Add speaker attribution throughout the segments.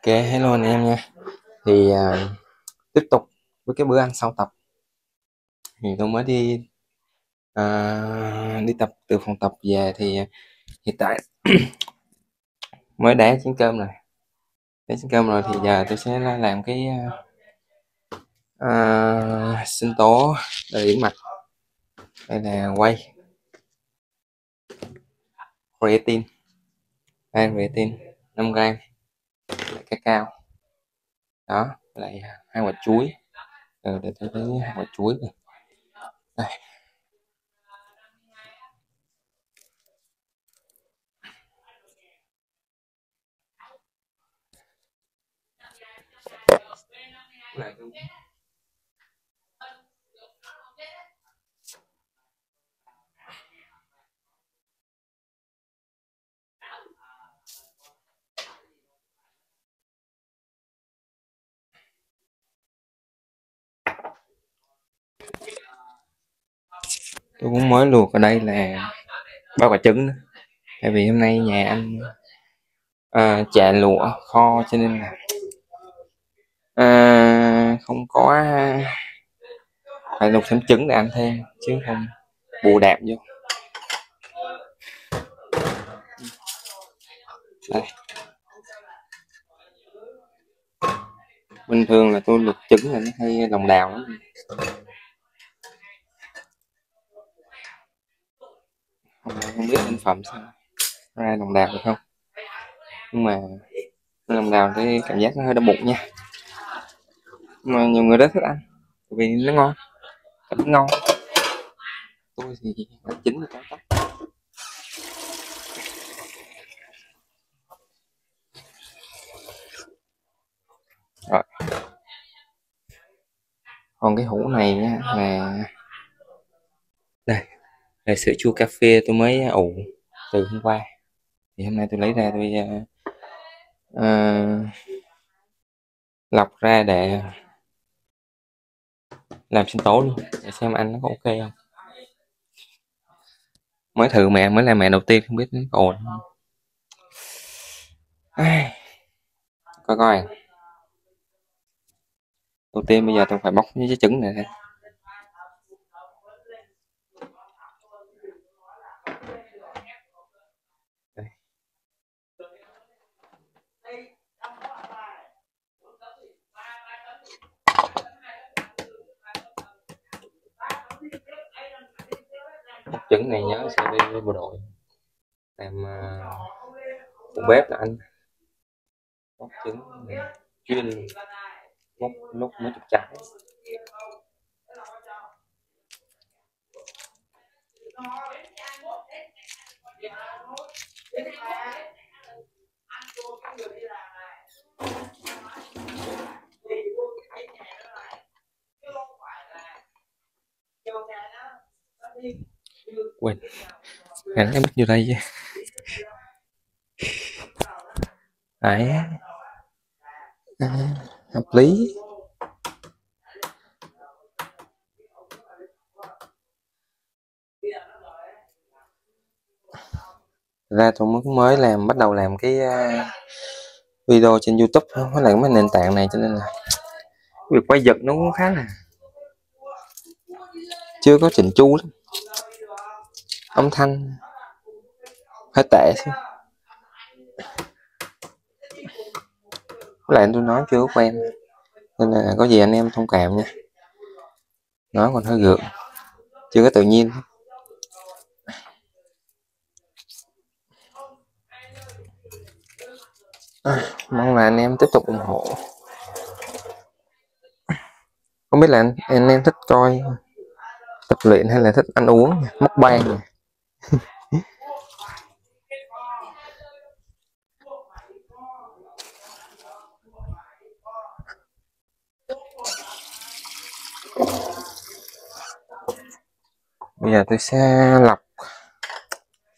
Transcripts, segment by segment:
Speaker 1: Ok, hello anh em nha. Thì uh, tiếp tục với cái bữa ăn sau tập. Thì tôi mới đi uh, đi tập từ phòng tập về thì hiện tại mới đá chén cơm rồi. Đá chén cơm rồi thì giờ tôi sẽ làm cái à, à, sinh tố để điểm mạch. Đây là quay creatine. Đây creatine 5 gram cacao đó lại hai quả chuối. Ừ, để tôi lấy hai quả chuối này đây. Tôi cũng mới luộc ở đây là ba quả trứng nữa. tại vì hôm nay nhà anh à, chả lụa kho cho nên là à, không có phải luộc thêm trứng để ăn thêm chứ không bù đạp vô. Đây. Bình thường là tôi luộc trứng là nó hay lòng đào lắm không biết thành phẩm sao? Ra lòng đào được không? Nhưng mà lòng đào thì cảm giác nó hơi đau bụng nha. Nhưng mà nhiều người rất thích ăn vì nó ngon nó ngon. Tôi thì chính là cái tóc rồi. Còn cái hũ này nha, là là sữa chua cà phê tôi mới à, ủ từ hôm qua. Thì hôm nay tôi lấy ra tôi uh, uh, lọc ra để làm sinh tố luôn để xem anh nó có ok không. Mới thử mẹ mới làm mẹ đầu tiên không biết nó có ổn không. Coi coi. Đầu tiên bây giờ tôi phải bóc những cái trứng này ra. Bóc này nhớ sẽ đi bộ đội. Làm uh, bếp là anh. Móc trứng chuyên móc lúc mấy chục trái quên. Gắn cái mic vô đây chứ. Đấy. À, hợp lý. Ra tôi mới mới làm bắt đầu làm cái uh, video trên youtube với lại mấy nền tảng này cho nên là việc quay giật nó cũng khá là chưa có chỉnh chu lắm âm thanh. Hơi tệ xíu. Lại tôi nói chưa quen. Nên là có gì anh em thông cảm nha. Nói còn hơi gượng. Chưa có tự nhiên. À, mong là anh em tiếp tục ủng hộ. Không biết là anh, anh em thích coi tập luyện hay là thích ăn uống mốc ban bây giờ tôi sẽ lọc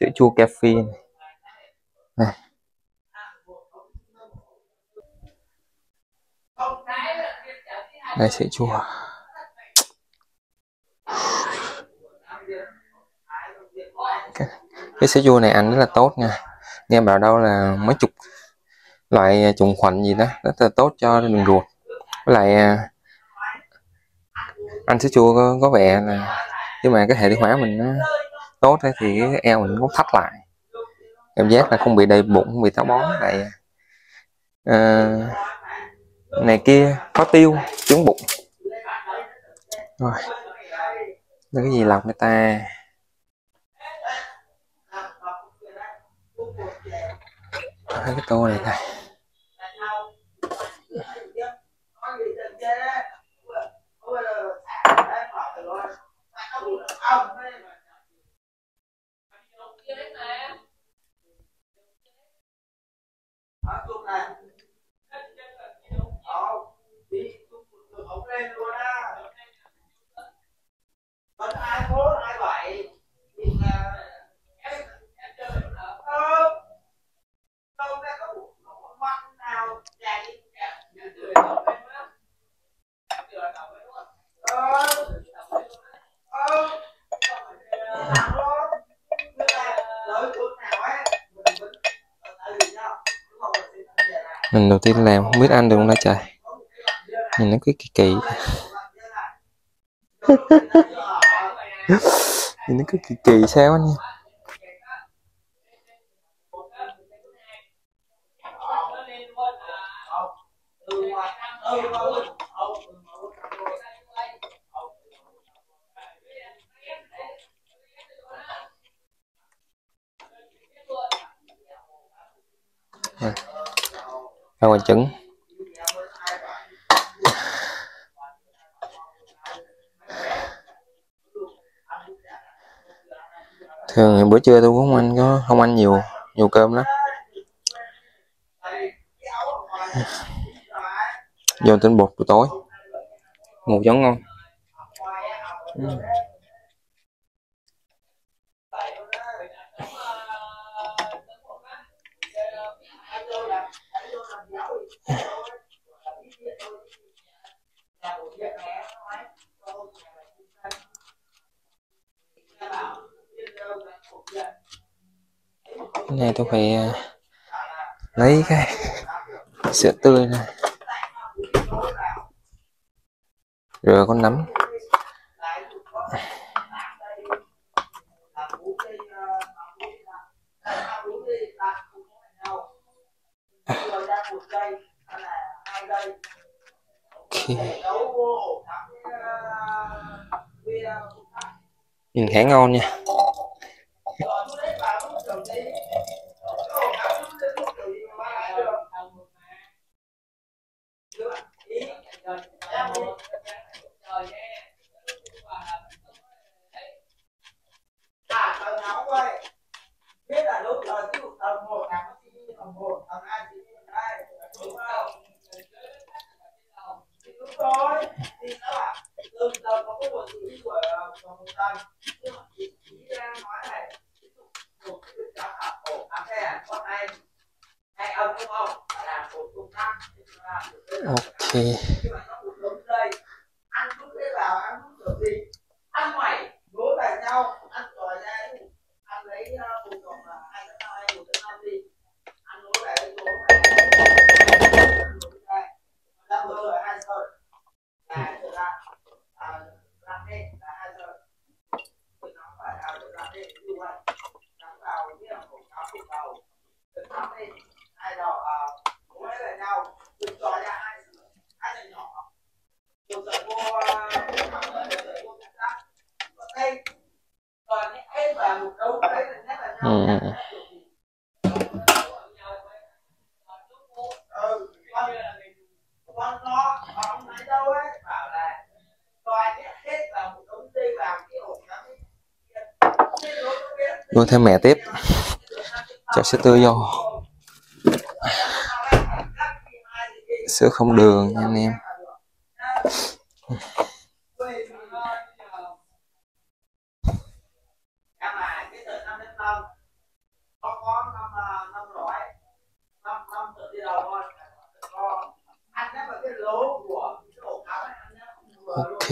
Speaker 1: sữa chua caffeine này. Đây sữa chua. Cái, sữa chua này ăn rất là tốt nha. Nghe bảo đâu là mấy chục
Speaker 2: loại trùng khuẩn gì đó rất là tốt cho đường ruột. Với lại à, ăn sữa chua có, có vẻ là nhưng mà cái hệ tiêu hóa mình nó tốt ấy, thì cái eo mình cũng thắt lại. Cảm giác là không bị đầy bụng không bị táo bón lại à, này kia có tiêu trứng bụng. Rồi nó cái gì lọc người ta hai cái tô này này. Mình đầu tiên làm không biết ăn được không đây trời? Nhìn nó cứ kỳ kỳ. Nhìn nó cứ kỳ kỳ sao anh rau quả trứng. Thường thì bữa trưa tôi cũng không ăn có, không ăn nhiều nhiều cơm lắm. Vô tinh bột buổi tối. Ngủ giống ngon. uhm. Cái này tôi phải à, lấy cái sữa tươi này rửa con nấm. Okay. nhìn khá ngon nha. 없네. Ok. Ừ. Vâng, nuôi thêm mẹ tiếp. Cho sữa tươi vô. Sữa không đường nha anh em. Ok.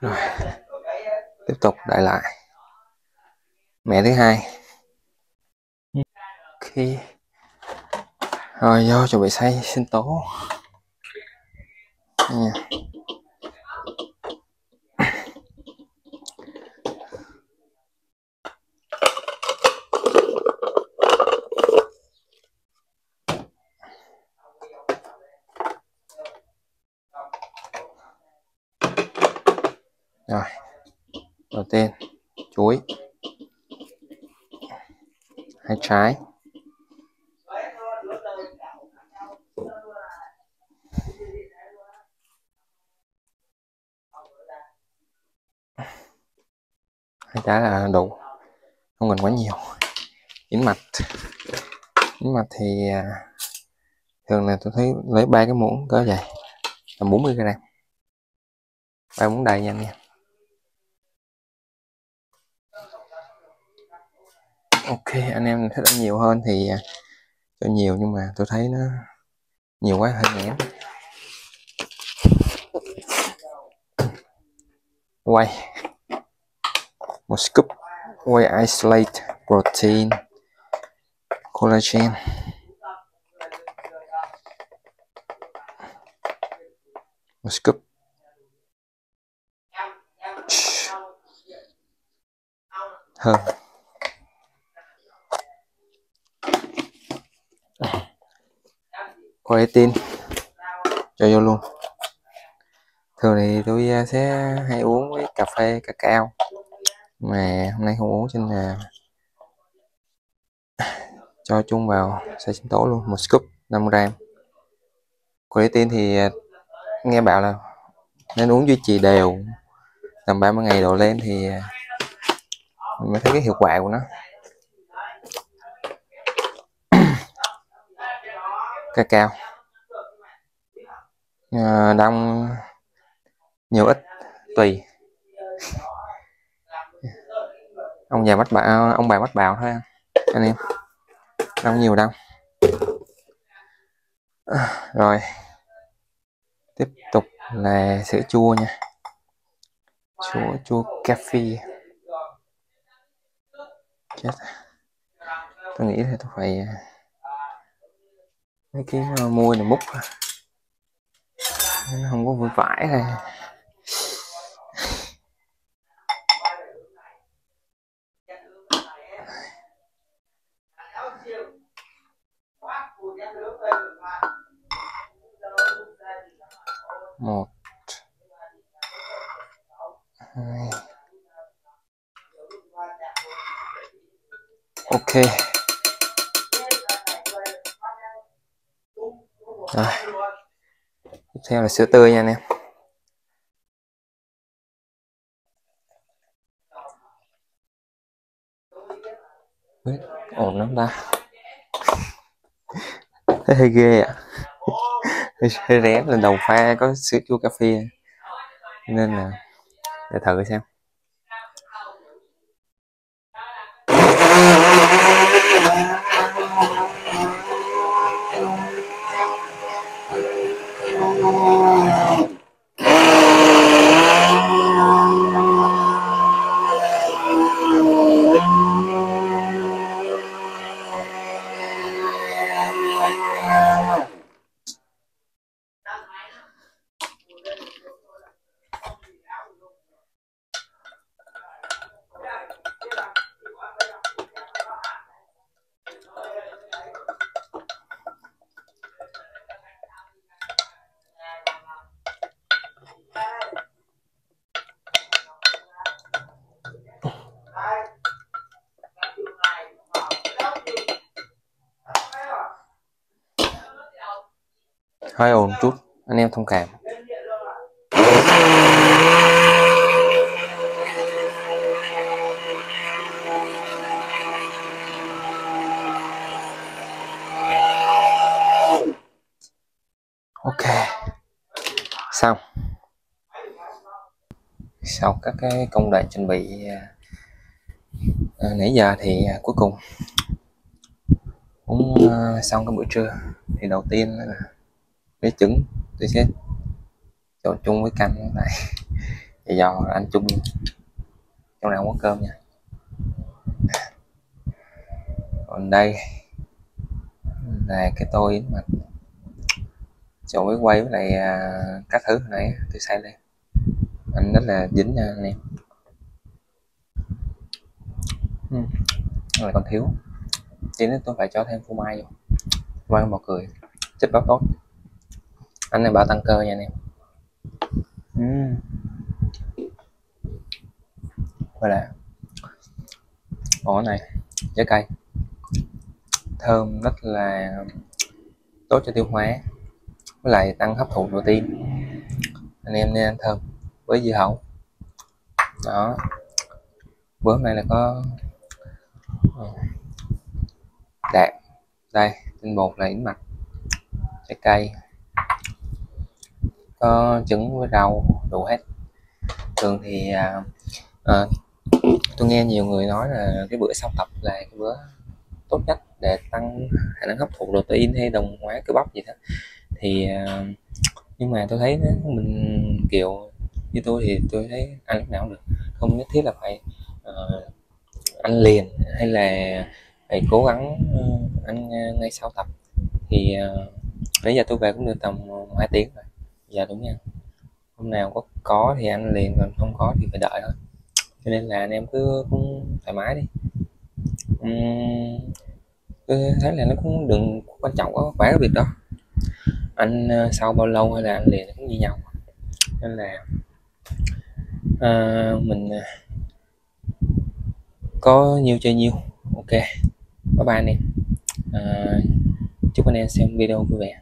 Speaker 2: Rồi.
Speaker 1: Tiếp tục đại lại. Mẹ thứ hai. OK. rồi, vô chuẩn bị xây sinh tố. Nha. Tên, chuối. Hai trái. Hai trái là đủ. Không cần quá nhiều. Yến mạch. Yến mạch thì à, thường là tôi thấy lấy ba cái muỗng cỡ vậy. Là 40 gram. Ba muỗng đầy nha anh em ok, anh em thích ăn nhiều hơn thì à, cho nhiều nhưng mà tôi thấy nó nhiều quá, hơi nghẽn quay một scoop whey isolate protein collagen. Một scoop. Hơn. Creatine cho vô luôn. Thường thì tôi à, sẽ hay uống với cà phê cà cao, mà hôm nay không uống cho nên là cho chung vào sẽ sinh tố luôn một scoop 5 gram. Creatine thì à, nghe bảo là nên uống duy trì đều tầm 30 ngày độ lên thì à, mình mới thấy cái hiệu quả của nó. Cacao à, ờ, đông nhiều ít tùy. Ông già bắt bạo ông bà bắt bạo thôi anh em. Đông nhiều đâu rồi tiếp tục là sữa chua nha. Sữa chua cafe. Chết. Tôi nghĩ là tôi phải mấy cái uh, môi này múc à. nó không có vui vải này. Một. Hai. Ok. Rồi. Tiếp theo là sữa tươi nha anh em. Ổn lắm ta. Hơi ghê ạ. À. hơi rén lần đầu pha có sữa chua cà phê. Nên là để thử xem. Hơi ồn chút. Anh em thông cảm. Ok. Xong. Sau các cái công đoạn chuẩn bị à, nãy giờ thì à, cuối cùng. Cũng à, xong cái bữa trưa thì đầu tiên là cái trứng tôi sẽ trộn chung với canh này và giò ăn chung. Trong này không có cơm nha. Còn đây là cái tô yến mạch trộn với quay với lại à, các thứ hồi nãy tôi xay lên. Anh rất là dính nha anh em. Uhm. là còn thiếu. Tí nữa tôi phải cho thêm phô mai vô. Mai bò cười. Chất béo tốt anh này bảo tăng cơ nha anh em. Uhm. gọi là, ổ này, trái cây. Thơm rất là tốt cho tiêu hóa, với lại tăng hấp thụ protein. Anh em nên ăn thơm với dưa hấu. Đó. Bữa hôm nay là có ờ, đạm. đạt đây, tinh bột là yến mạch, trái cây có trứng với rau đủ hết. Thường thì à, à, tôi nghe nhiều người nói là cái bữa sau tập là cái bữa tốt nhất để tăng khả năng hấp thụ protein hay đồng hóa cơ bắp gì đó. Thì à, nhưng mà tôi thấy mình kiểu như tôi thì tôi thấy ăn lúc nào cũng được. Không nhất thiết là phải uh, ăn liền hay là phải cố gắng uh, ăn uh, ngay sau tập. Thì à, uh, nãy giờ tôi về cũng được tầm hai tiếng rồi dạ đúng nha. Hôm nào có có thì anh liền còn không có thì phải đợi thôi. Cho nên là anh em cứ cũng thoải mái đi. Uhm, cứ thấy là nó cũng đừng quan trọng quá quá cái việc đó. Anh ờ, sau bao lâu hay là anh liền cũng như nhau nên là à, mình ờ, có nhiều chơi nhiều ok. Bye bye anh em. À, chúc anh em xem video vui vẻ.